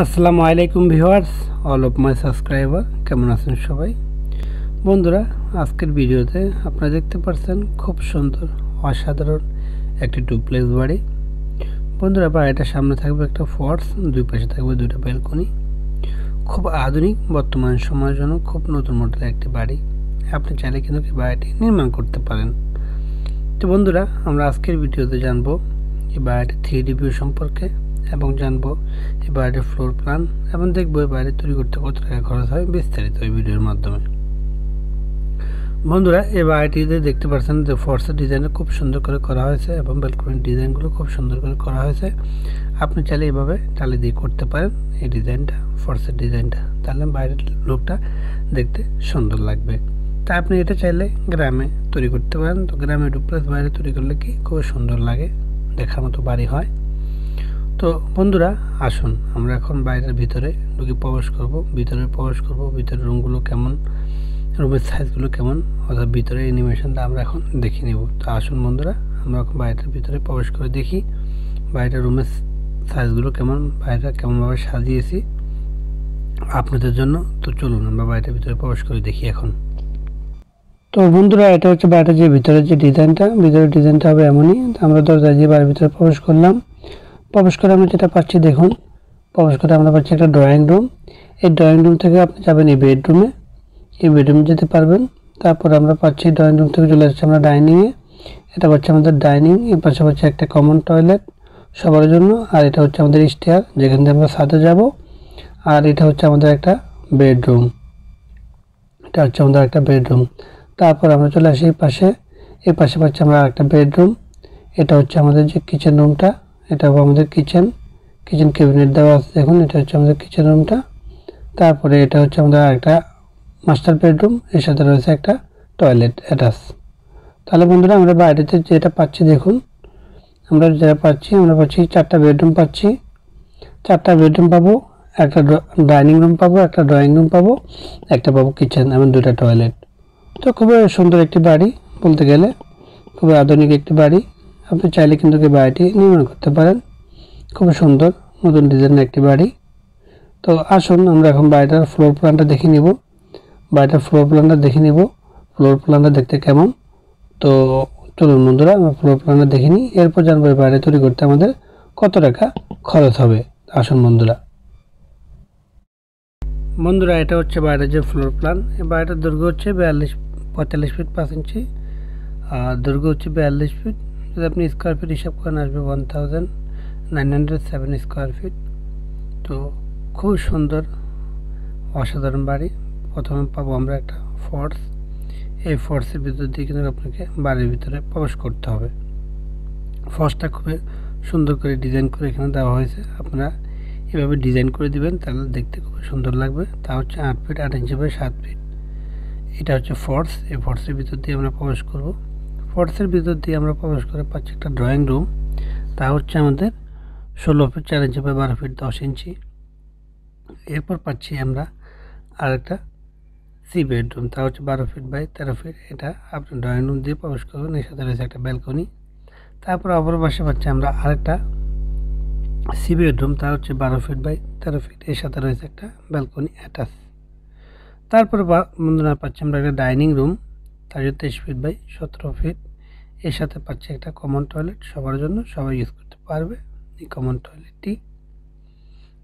আসসালামু আলাইকুম viewers all of my subscriber কেমন আছেন সবাই? বন্ধুরা, আজকের ভিডিওতে আপনারা দেখতে পাচ্ছেন খুব সুন্দর, অসাধারণ একটি ডুপ্লেক্স বাড়ি। বন্ধুরা, বাড়িটার সামনে থাকবে একটা ফর্স দুই পাশে থাকবে দুইটা ব্যালকনি খুব আধুনিক, বর্তমান সময়ের জন্য খুব নতুন মডেলের একটি বাড়ি। আপনি চাইলে কিন্তু এই বাড়িটি নির্মাণ করতে পারেন। তো বন্ধুরা, আমরা আজকের ভিডিওতে জানব এই বাড়িটি থ্রি ডি ভিউ সম্পর্কে। এবং জানব এই বাড়িটির ফ্লোর প্ল্যান এবং দেখব এই বাড়ি তৈরি করতে কত টাকা খরচ হয় বিস্তারিত এই ভিডিওর মাধ্যমে। বন্ধুরা, এই বাড়িটিতে দেখতে পাচ্ছেন যে ফর্সের ডিজাইনটা খুব সুন্দর করে করা হয়েছে এবং ব্যালকনির ডিজাইনগুলো খুব সুন্দর করে করা হয়েছে। আপনি চাইলে এভাবে টালি দিয়ে করতে পারেন এই ডিজাইনটা ফর্সের ডিজাইনটা তাহলে বাইরের লোকটা দেখতে সুন্দর লাগবে। তা আপনি এটা চাইলে গ্রামে তৈরি করতে পারেন। তো গ্রামে ডুপ্লেস বাইরে তৈরি করলে কি খুব সুন্দর লাগে, দেখার মতো বাড়ি হয়। তো বন্ধুরা, আসুন, আমরা এখন বাইরের ভিতরে ঢুকে প্রবেশ করব। ভিতরে প্রবেশ করব ভিতরের রুমগুলো কেমন, রুমের সাইজগুলো কেমন, অর্থাৎ ভিতরে অ্যানিমেশনটা আমরা এখন দেখে নেব। তো আসুন বন্ধুরা, আমরা এখন বাইরের ভিতরে প্রবেশ করে দেখি, বাইরের রুমের সাইজগুলো কেমন, বাইরেটা কেমনভাবে সাজিয়েছি। আপনাদের জন্য, তো চলুন, আমরা বাইরের ভিতরে প্রবেশ করে দেখি এখন। তো বন্ধুরা, এটা হচ্ছে বাড়িটার যে ভিতরের যে ডিজাইনটা, ভিতরের ডিজাইনটা হবে এমনই। আমরা দরজা যে বাড়ির ভিতরে প্রবেশ করলাম প্রবেশ করে আমরা যেটা পাচ্ছি, দেখুন, প্রবেশ করে আমরা পাচ্ছি একটা ড্রয়িং রুম এই ড্রয়িং রুম থেকে আপনি যাবেন এই বেডরুমে এই বেডরুমে যেতে পারবেন। তারপর আমরা পাচ্ছি ড্রয়িং রুম থেকে চলে যাচ্ছি আমরা ডাইনিংয়ে এটা হচ্ছে আমাদের ডাইনিং এর পাশে হচ্ছে একটা কমন টয়লেট সবার জন্য। আর এটা হচ্ছে আমাদের স্টেয়ার যেখান থেকে আমরা সাথে যাব। আর এটা হচ্ছে আমাদের একটা বেডরুম এটা হচ্ছে আমাদের একটা বেডরুম তারপর আমরা চলে আসি এই পাশে। এই পাশে পাচ্ছি আমরা একটা বেডরুম এটা হচ্ছে আমাদের যে কিচেন রুমটা এটা হবে আমাদের কিচেন কিচেন ক্যাবিনেট দেওয়া আছে দেখুন, এটা হচ্ছে আমাদের কিচেন রুমটা তারপরে এটা হচ্ছে আমাদের একটা মাস্টার বেডরুম এর সাথে রয়েছে একটা টয়লেট অ্যাটাচ তাহলে বন্ধুরা, আমরা বাইরেতে যেটা পাচ্ছি দেখুন, আমরা যেটা পাচ্ছি, আমরা পাচ্ছি চারটা বেডরুম পাচ্ছি। চারটা বেডরুম পাবো, একটা ডাইনিং রুম পাবো, একটা ড্রয়িং রুম পাবো, একটা পাবো কিচেন এবং দুটা টয়লেট তো খুবই সুন্দর একটি বাড়ি বলতে গেলে, খুবই আধুনিক একটি বাড়ি। আপনি চাইলে কিন্তু এই বাড়িটি নির্মাণ করতে পারেন। খুবই সুন্দর, নতুন ডিজাইনের একটি বাড়ি। তো আসুন, আমরা এখন বাড়িটার ফ্লোর প্ল্যানটা দেখে নিব। বাড়িটার ফ্লোর প্ল্যানটা দেখে নিব। ফ্লোর প্ল্যানটা দেখতে কেমন? তো চলুন বন্ধুরা, আমরা ফ্লোর প্ল্যানটা দেখে নিই। এরপর জানব বাড়ি তৈরি করতে আমাদের কত টাকা খরচ হবে। আসুন বন্ধুরা। বন্ধুরা, এটা হচ্ছে বাইরের যে ফ্লোর প্ল্যান এই বাড়িটার দৈর্ঘ্য হচ্ছে বিয়াল্লিশ, পঁয়তাল্লিশ ফিট পাঁচ ইঞ্চি। আর দৈর্ঘ্য হচ্ছে বিয়াল্লিশ ফিট যদি আপনি স্কোয়ার ফিট হিসাব করেন, আসবে one thousand nine hundred seven square feet তো খুব সুন্দর, অসাধারণ বাড়ি। প্রথমে পাবো আমরা একটা ফোর্স এই ফোর্সের ভিতর দিয়ে কিন্তু আপনাকে বাড়ির ভিতরে প্রবেশ করতে হবে। ফোর্সটা খুবই সুন্দর করে ডিজাইন করে এখানে দেওয়া হয়েছে। আপনারা এভাবে ডিজাইন করে দিবেন, তাহলে দেখতে খুব সুন্দর লাগবে। তা হচ্ছে আট ফিট আট ইঞ্চি বাই সাত ফিট এটা হচ্ছে ফোর্স এই ফোর্সের ভিতর দিয়ে আমরা প্রবেশ করব। ফোর্সের ভিতর দিয়ে আমরা প্রবেশ করে পাচ্ছি একটা ড্রয়িং রুম তা হচ্ছে আমাদের ষোলো ফিট চার ইঞ্চি বাই বারো ফিট দশ ইঞ্চি এরপর পাচ্ছি আমরা আরেকটা সি বেডরুম তা হচ্ছে বারো ফিট বাই তেরো ফিট এটা আপনি ড্রয়িং রুম দিয়ে প্রবেশ করবেন এর সাথে রয়েছে একটা ব্যালকনি তারপর অপর পাশে পাচ্ছি আমরা আরেকটা সি বেডরুম তা হচ্ছে বারো ফিট বাই তেরো ফিট এর সাথে রয়েছে একটা ব্যালকনি অ্যাটাচ তারপরে বন্ধুরা, পাচ্ছি আমরা একটা ডাইনিং রুম তার তেইশ ফিট বাই সতেরো ফিট। এর সাথে পাচ্ছে একটা কমন টয়লেট সবার জন্য সবাই ইউজ করতে পারবে এই কমন টয়লেটটি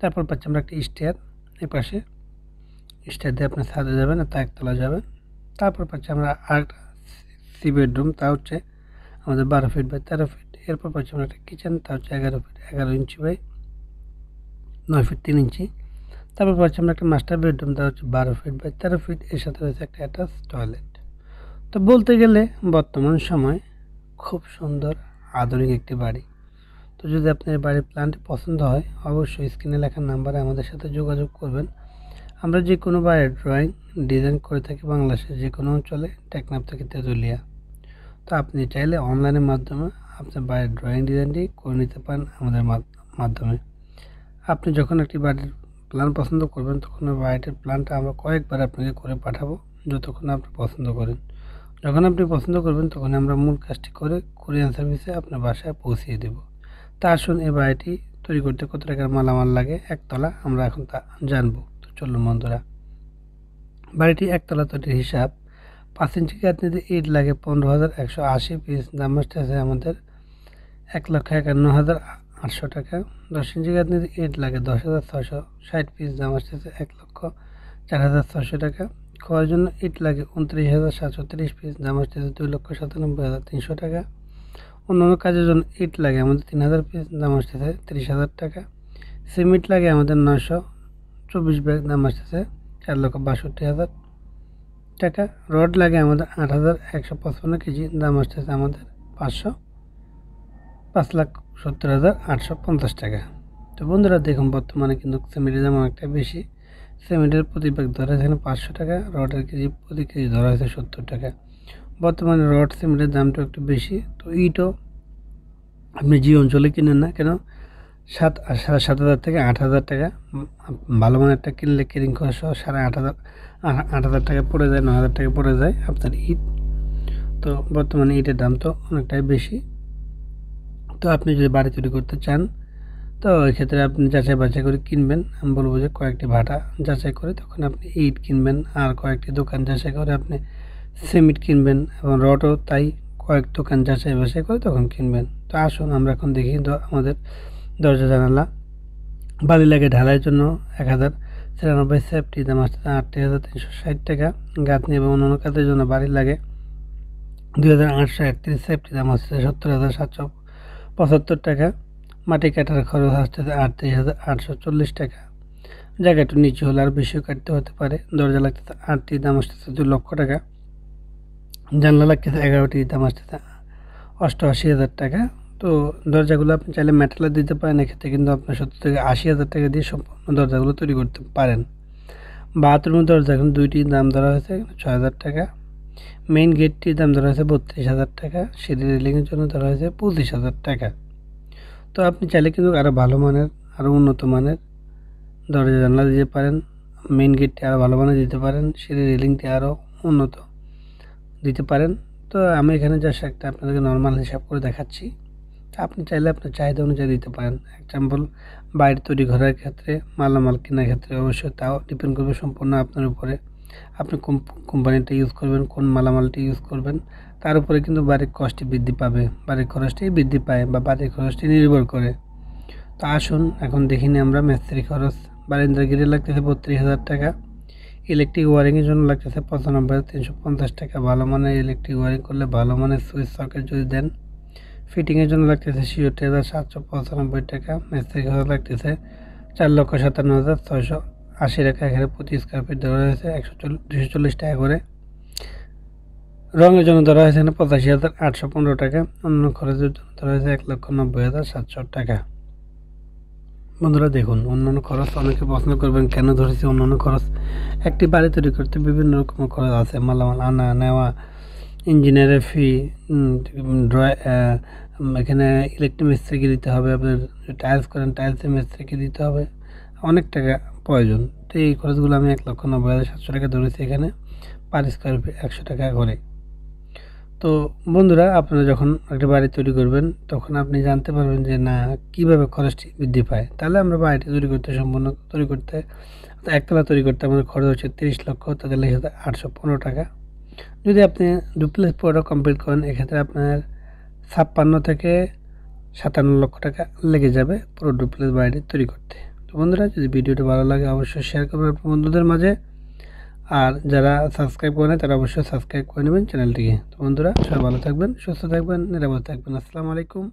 তারপর পাচ্ছি আমরা একটা স্টেয়ার এই পাশে। স্টেয়ার দিয়ে আপনি ছাদে যাবেন তা একতলা যাবেন। তারপর পাচ্ছি আমরা আরেকটা সি বেডরুম তা হচ্ছে আমাদের বারো ফিট বাই তেরো ফিট। এরপর পাচ্ছি আমরা একটা কিচেন তা হচ্ছে এগারো ফিট, এগারো ইঞ্চি বাই নয় ফিট তিন ইঞ্চি। তারপর পাচ্ছি আমরা একটা মাস্টার বেডরুম তা হচ্ছে বারো ফিট বাই তেরো ফিট। এর সাথে রয়েছে একটা অ্যাটাচ টয়লেট তো বলতে গেলে বর্তমান সময় খুব সুন্দর, আধুনিক একটি বাড়ি। তো যদি আপনার বাড়ির প্ল্যানটি পছন্দ হয়, অবশ্যই স্ক্রিনে লেখার নাম্বারে আমাদের সাথে যোগাযোগ করবেন। আমরা যে কোনো বাড়ির ড্রয়িং ডিজাইন করে থাকি বাংলাদেশের যে কোনো অঞ্চলে, টেকনাফ থেকে তেঁতুলিয়া। তো আপনি চাইলে অনলাইনের মাধ্যমে আপনার বাড়ির ড্রয়িং ডিজাইনটি করে নিতে পারেন আমাদের মাধ্যমে। আপনি যখন একটি বাড়ির প্ল্যান পছন্দ করবেন, তখন বাড়িটির প্ল্যানটা আমরা কয়েকবার আপনাকে করে পাঠাবো, যতক্ষণ আপনি পছন্দ করেন। যখন আপনি পছন্দ করবেন, তখন আমরা মূল কাজটি করে কোরিয়ান সার্ভিসে আপনার বাসায় পৌঁছিয়ে দেব। তা আসুন এই বাড়িটি তৈরি করতে কত টাকার মালামাল লাগে একতলা আমরা এখন তা জানব। তো চলুন বন্ধুরা। বাড়িটি একতলা তৈরির হিসাব। পাঁচ ইঞ্চি গাঁথনিতে ইট লাগে পনেরো হাজার একশো আশি পিস। দাম আসতেছে আমাদের এক লক্ষ একান্ন হাজার আটশো টাকা। দশ ইঞ্চি গাঁথনিতে ইট লাগে দশ হাজার ছশো ষাট পিস। দাম আসতেছে এক লক্ষ চার হাজার ছশো টাকা। খাওয়ার জন্য ইট লাগে। উনত্রিশ হাজার সাতশো তিরিশ পিস দাম আসতেছে দুই লক্ষ সাতানব্বই হাজার তিনশো টাকা। অন্যান্য কাজের জন্য ইট লাগে আমাদের তিন হাজার পিস দাম আসতেছে তিরিশ হাজার টাকা। সিমেন্ট লাগে আমাদের নশো চব্বিশ ব্যাগ দাম আসতেছে চার লক্ষ বাষট্টি হাজার টাকা। রড লাগে আমাদের আট হাজার একশো পঁচপান্ন কেজি দাম আসতেছে আমাদের পাঁচশো, পাঁচ লাখ সত্তর হাজার আটশো পঞ্চাশ টাকা। তো বন্ধুরা, দেখুন বর্তমানে কিন্তু সিমেন্টের দাম অনেকটা বেশি। সিমেন্টের প্রতি ব্যাগ ধরা হয়েছে পাঁচশো টাকা, রডের কেজি প্রতি কেজি ধরা হয়েছে সত্তর টাকা। বর্তমানে রড সিমেন্টের দামটা একটু বেশি, তো ইটও আপনি যে অঞ্চলে কিনেন না কেন, সাত, সাড়ে সাত হাজার থেকে আট হাজার টাকা, ভালো মানের একটা কিনলে কেরিং খরচ সাড়ে আট হাজার আট হাজার টাকা পড়ে যায়, ন হাজার টাকা পড়ে যায় আপনার ইট। তো বর্তমানে ইটের দাম তো অনেকটাই বেশি। তো আপনি যদি বাড়ি তৈরি করতে চান তো ওই ক্ষেত্রে আপনি যাচাই বাছাই করে কিনবেন। আমি বলব যে কয়েকটি ভাটা যাচাই করে তখন আপনি ইট কিনবেন আর কয়েকটি দোকান যাচাই করে আপনি সিমেন্ট কিনবেন এবং রডও তাই কয়েক দোকান যাচাই বাছাই করে তখন কিনবেন। তো আসুন আমরা এখন দেখি আমাদের দরজা জানালা। বালি লাগে ঢালাইয়ের জন্য এক হাজার ছিয়ানব্বই সেফটি, দাম আসছে আটটি হাজার তিনশো ষাট টাকা। গাঁথনি এবং অন্যান্য কাজের জন্য বাড়ি লাগে দুই হাজার আটশো একত্রিশ সেফটি, দাম আসছে সত্তর হাজার সাতশো পঁচাত্তর টাকা। মাটি কাটার খরচ আসতেছে আটত্রিশ হাজার আটশো চল্লিশ টাকা। জায়গা একটু নিচু হলে আর বেশিও কাটতে হতে পারে। দরজা লাগতেছে আটটি, দাম আসতেছে দু লক্ষ টাকা। জানলা লাগতেছে এগারোটি, দাম আসতেছে অষ্টআশি হাজার টাকা। তো দরজাগুলো আপনি চাইলে মেটালে দিতে পারেন, এক্ষেত্রে কিন্তু আপনার সত্তর থেকে আশি হাজার টাকা দিয়ে সম্পূর্ণ দরজাগুলো তৈরি করতে পারেন। বাথরুমের দরজা এখন দুইটি, দাম ধরা হয়েছে ছয় হাজার টাকা। মেইন গেটটির দাম ধরা হয়েছে বত্রিশ হাজার টাকা। সিঁড়ি রেলিংয়ের জন্য ধরা হয়েছে পঁচিশ হাজার টাকা। তো আপনি চাইলে কিন্তু আরও ভালো মানের আরও উন্নত মানের দরজা জানলা দিতে পারেন মেইন গেটটি আরও ভালো মানের দিতে পারেন সিঁড়ি রেলিংটি আরও উন্নত দিতে পারেন। তো আমি এখানে জাস্ট একটা আপনাদেরকে নর্মাল হিসাব করে দেখাচ্ছি। আপনি চাইলে আপনার চাহিদা অনুযায়ী দিতে পারেন। এক্সাম্পল বাইরে তৈরি করার ক্ষেত্রে, মালামাল কেনার ক্ষেত্রে অবশ্যই তাও ডিপেন্ড করবে সম্পূর্ণ আপনার উপরে। আপনি কোম্পানিটা ইউজ করবেন, কোন মালামালটি ইউজ করবেন, তার উপরে কিন্তু বাড়ির কষ্টটি বৃদ্ধি পাবে। বাড়ির খরচটি বৃদ্ধি পায় বা বাড়ির খরচটি নির্ভর করে। তো আসুন, এখন দেখিনি আমরা মিস্ত্রি খরচ। বারিন্দার গিরে লাগতেছে বত্রিশ হাজার টাকা। ইলেকট্রিক ওয়ারিংয়ের জন্য লাগতেছে পঁচানব্বই হাজার তিনশো পঞ্চাশ টাকা। ভালো মানের ইলেকট্রিক ওয়ারিং করলে ভালো মানের সুইচ সকেট যদি দেন ফিটিংয়ের জন্য লাগতেছে ছিষট্টি হাজার সাতশো পঁচানব্বই টাকা। মিস্ত্রি খরচ লাগতেছে চার লক্ষ সাতান্ন হাজার ছয়শো আশি টাকা এখানে প্রতি স্কোয়ার ফিট ধরা হয়েছে, একশো চল্লিশ দুশো চল্লিশ টাকা করে। রঙের জন্য ধরা হয়েছে এখানে পঁচাশি হাজার আটশো পনেরো টাকা, অন্য খরচের জন্য ধরা হয়েছে এক লক্ষ নব্বই হাজার সাতশো টাকা। বন্ধুরা দেখুন, অন্যান্য খরচ অনেকে পছন্দ করবেন কেন ধরেছি অন্যান্য খরচ? একটি বাড়ি তৈরি করতে বিভিন্ন রকম খরচ আছে, মালামাল আনা, নেওয়া, ইঞ্জিনিয়ারের ফি ড্রয় এখানে ইলেকট্রিক মিস্ত্রিকে দিতে হবে, আপনার টাইলস করেন টাইলসের মিস্ত্রিকে দিতে হবে। অনেক টাকা প্রয়োজন তো এই খরচগুলো আমি এক লক্ষ নব্বই হাজার সাতশো টাকা ধরেছি এখানে, পার স্কোয়ার ফিট একশো টাকা করে। তো বন্ধুরা, আপনারা যখন একটা বাড়ি তৈরি করবেন, তখন আপনি জানতে পারবেন যে, না, কীভাবে খরচটি বৃদ্ধি পায়। তাহলে আমরা বাড়িটি তৈরি করতে, সম্পূর্ণ তৈরি করতে একতলা তৈরি করতে আমাদের খরচ হচ্ছে তিরিশ লক্ষ, তাদের লেগে আটশো পনেরো টাকা। যদি আপনি ডুপ্লেক্স পুরোটা কমপ্লিট করেন, এক্ষেত্রে আপনার ছাপ্পান্ন থেকে সাতান্ন লক্ষ টাকা লেগে যাবে পুরো ডুপ্লেক্স বাড়িটি তৈরি করতে। তো বন্ধুরা, যদি ভিডিওটি ভালো লাগে, অবশ্যই শেয়ার করবেন আপনার বন্ধুদের মাঝে। আর যারা সাবস্ক্রাইব করে তারা অবশ্যই সাবস্ক্রাইব করে নেবেন চ্যানেলটিকে তো বন্ধুরা, সবাই ভালো থাকবেন, সুস্থ থাকবেন, নিরাপদ থাকবেন। আসসালামু আলাইকুম।